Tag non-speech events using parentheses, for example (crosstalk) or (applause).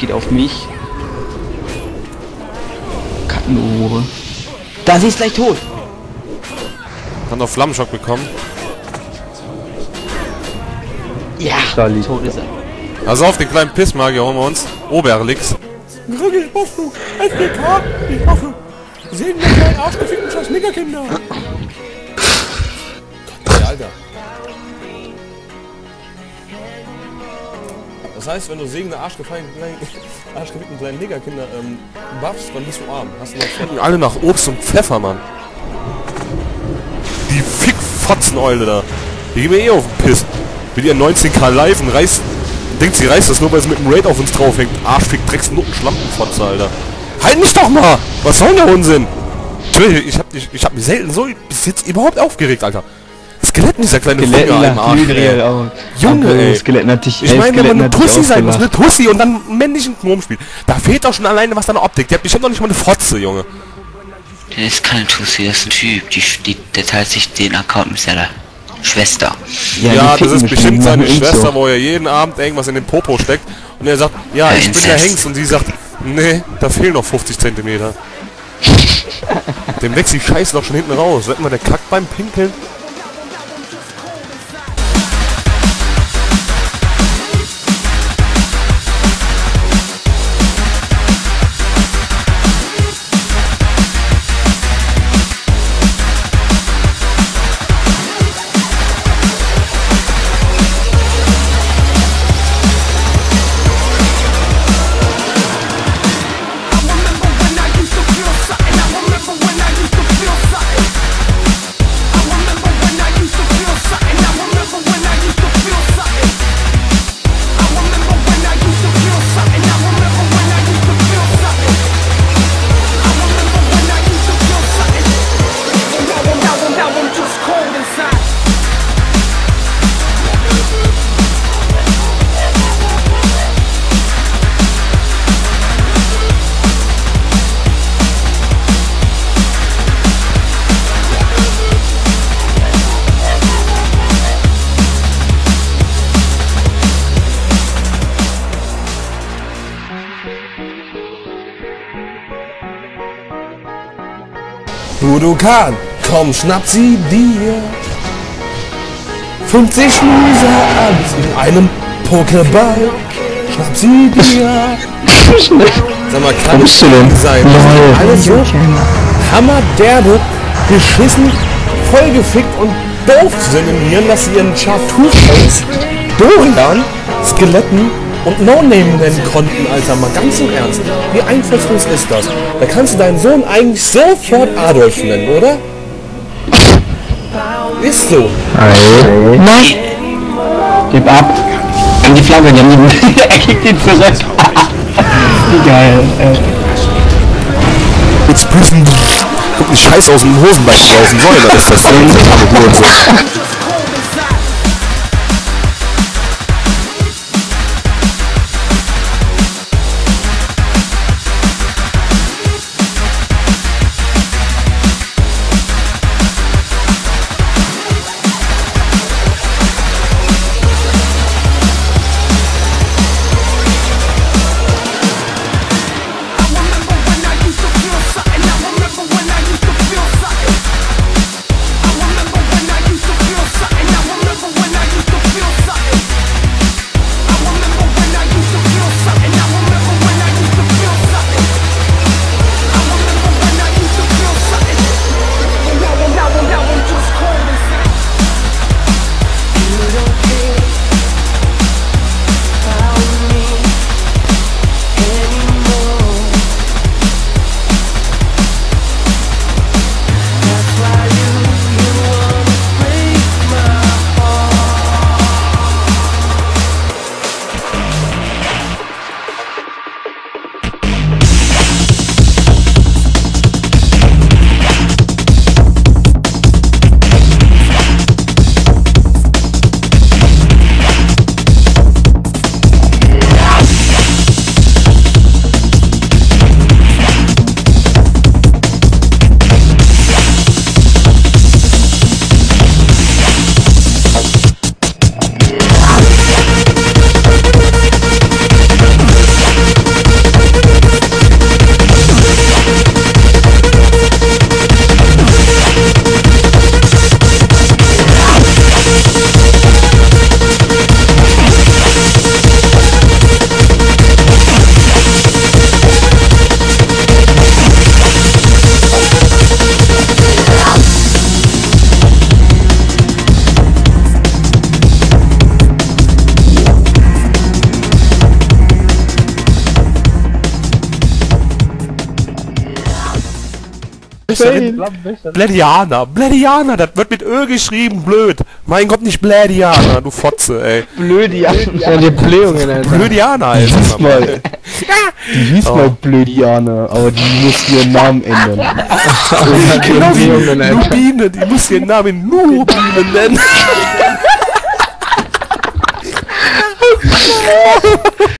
geht auf mich. Kackenohre. Da, sie ist gleich tot. Hat noch Flammenschock bekommen. Ja, Da liegt tot ist er. Also auf den kleinen Pissmagier holen wir uns. Oberlix. Wirklich, Bossflug, SDK, ich hoffe. Sehen wir kleinen Arschgefickten scheiß Niggerkinder. Gott, ey, Alter. Das heißt, wenn du Arschgefallen, (laughs) kleinen, arschgefickten kleinen Niggerkinder ähm, buffst, dann bist du arm. Hast du noch. Alle nach Obst und Pfeffer, Mann. Die Fickfotzeneule da. Die gehen mir eh auf den Piss. Mit ihren 19k live und reißt... Denkt sie reißt das nur, weil sie mit dem Raid auf uns draufhängt. Arschfick, Drecks, Nutten, Schlampenfotze, Alter. Halt mich doch mal! Was soll denn der Unsinn? Entschuldigung, ich hab, ich, ich hab mich selten so bis jetzt überhaupt aufgeregt, Alter. Skelett in dieser kleine Skeletten Finger im Arsch, ey. aus. Junge, Aber ey. Skeletten hat dich, Ich meine, wenn man Skeletten eine Tussi sein muss, eine Tussi und dann einen männlichen Gnom spielt, da fehlt doch schon alleine was an der Optik. Der hat bestimmt noch nicht mal eine Fotze, Junge. Der ist kein Tussi, das ist ein Typ. Die, die, der teilt sich den Account mit seiner Schwester. Ja, die das ist bestimmt, seine Schwester, so. wo er jeden Abend irgendwas in den Popo steckt und er sagt, ja, Ja, ich bin der Inzest. Hengst und sie sagt, nee, da fehlen noch 50 Zentimeter. (laughs) Dem wächst die Scheiße doch schon hinten raus. Wetten wir, der kackt beim Pinkeln? Budokan, komm, schnapp sie dir. 50 Schmuser alles in einem Pokéball. Schnapp sie dir. Sag mal, kann denn? sein? Lol. Alles so hammerderbe, geschissen, vollgefickt und doof sind im Hirn, dass sie ihren Chartouche-Face Dorian, Skeletten und No-Name nennen konnten, Alter. Mal ganz im Ernst. Wie einfallslos ist das? Da kannst du deinen Sohn eigentlich sofort Adolf nennen, oder? Ist so. Nein! Gib ab! An die Flagge, er kriegt ihn zurück. (laughs) Wie geil, ey. Jetzt prüfen, guck nicht scheiße aus dem Hosenbein draußen dann ist (laughs) das da hinten. Bladiana, Bladiana, das wird mit Ö geschrieben, blöd. Mein Gott, nicht Bladiana, du Fotze, ey. Blöd, ja. Die Blähungen, Alter. Blödiana heißt hieß es mal, die hieß mal Blödiana, aber die mussten ihren Namen ändern. Genau wie Alter. Nubine, die muss ihren Namen Nubine nennen. (laughs)